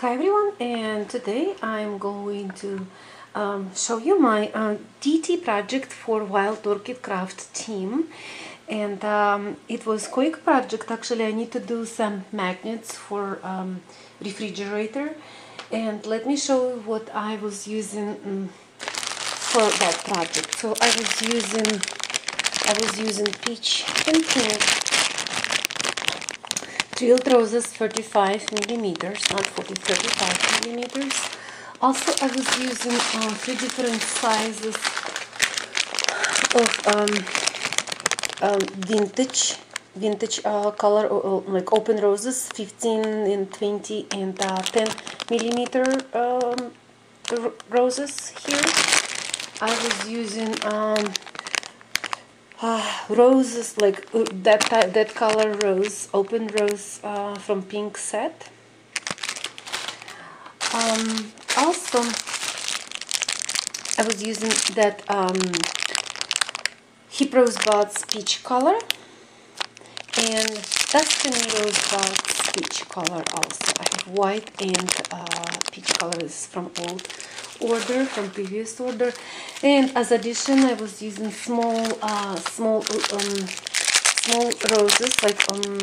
Hi everyone and today I'm going to um, show you my uh, DT project for Wild Orchid Craft team. And um, it was quick project. Actually I need to do some magnets for um, refrigerator. And let me show you what I was using um, for that project. So I was using I was using peach and pink trellis roses 35 millimeters not 40 35 millimeters. Also I was using uh, three different sizes of um, um, vintage vintage uh, color uh, like open roses 15 and 20 and uh, 10 millimeter um, roses here. I was using um, uh, roses like uh, that type, that color rose open rose uh, from pink set. Um, also I was using that um, hip rose buds peach color and Tuscany rose buds peach color also. I have white and uh, peach colors from old order from previous order. And as addition I was using small uh, small um, small roses like um,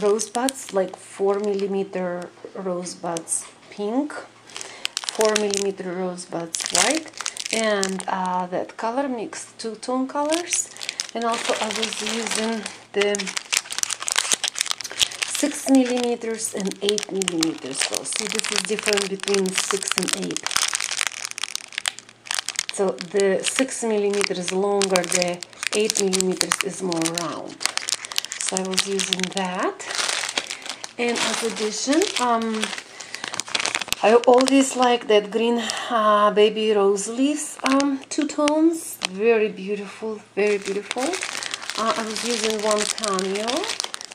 rose buds like 4 millimeter rose buds pink 4 millimeter rose buds white and uh, that color mixed two tone colors. And also I was using the 6 millimeters and 8 millimeters so see this is different between 6 and 8 so the 6 millimeters longer, the 8 millimeters is more round. So I was using that. And as addition, um, I always like that green uh, baby rose leaves um, two tones. Very beautiful, very beautiful. Uh, I was using one cameo,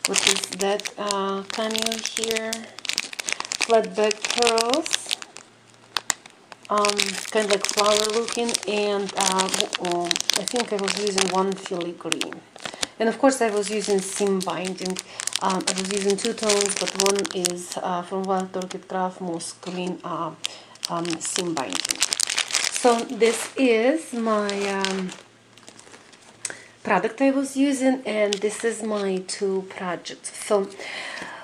which is that uh, cameo here. Flat back pearls um, kind of like flower looking and uh, um, I think I was using one filigree and of course I was using seam binding. Um, I was using two tones but one is uh, from Wild Orchid Craft Moss Green uh, um, seam binding. So this is my um, product I was using and this is my two projects. So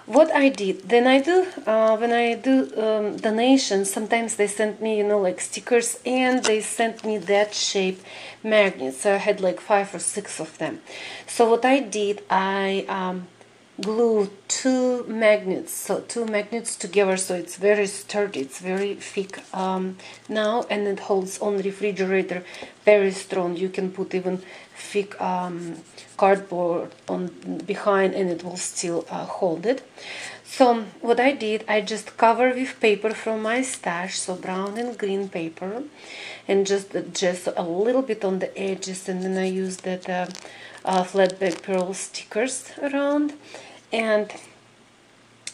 what I did then I do uh, when I do um, donations sometimes they send me you know like stickers and they sent me that shape magnets so I had like five or six of them. So what I did I um, glue two magnets so two magnets together so it's very sturdy it's very thick um, now and it holds on refrigerator very strong. You can put even thick um, cardboard on behind and it will still uh, hold it. So what I did I just cover with paper from my stash so brown and green paper and just just a little bit on the edges and then I use that uh, uh, flat back pearl stickers around. And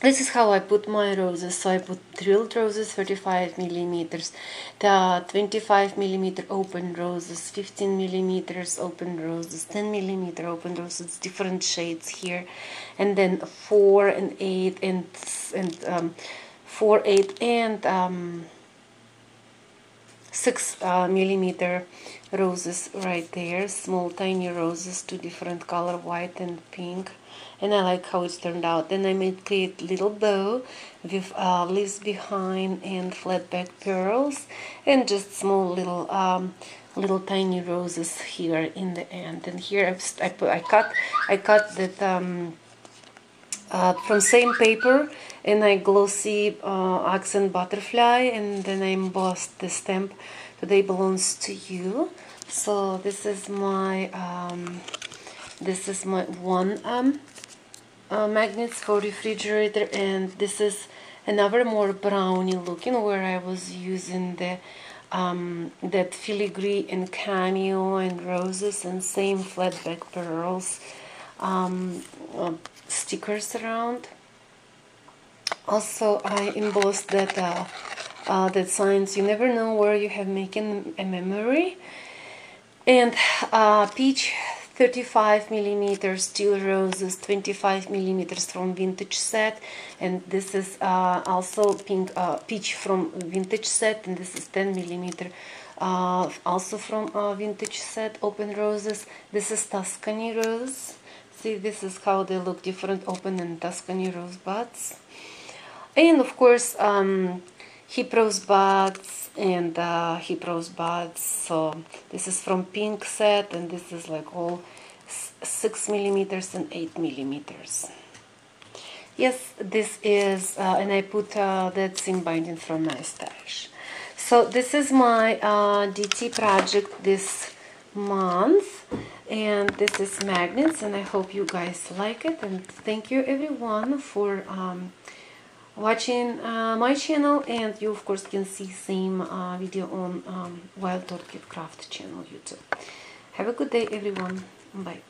this is how I put my roses. So I put trellis roses 35 millimeters the 25 millimeter open roses 15 millimeters open roses 10 millimeter open roses different shades here and then 4 and 8 and and um, 4 8 and um, 6 uh, millimeter roses right there small tiny roses two different color white and pink. And I like how it turned out. Then I made create little bow with uh, leaves behind and flat back pearls and just small little um, little tiny roses here in the end. And here I've, I, put, I cut I cut that um, uh, from same paper and I glossy uh, accent butterfly and then I embossed the stamp today belongs to you. So this is my um, this is my one um, uh, magnets for refrigerator and this is another more brownie looking where I was using the um, that filigree and cameo and roses and same flat back pearls um, uh, stickers around. Also I embossed that uh, uh, that signs you never know where you have making a memory. And uh, peach 35 millimeters steel roses 25 millimeters from vintage set. And this is uh, also pink uh, peach from vintage set. And this is 10 millimeter uh, also from uh, vintage set open roses. This is Tuscany rose see this is how they look different open and Tuscany rosebuds and of course um, hip rose buds and uh, hip rose buds. So this is from pink set and this is like all six millimeters and eight millimeters. Yes this is uh, and I put uh, that seam binding from my stash. So this is my uh, DT project this month and this is magnets and I hope you guys like it and thank you everyone for um, watching uh, my channel and you of course can see same uh, video on um, Wild Orchid Craft channel YouTube. Have a good day everyone. Bye.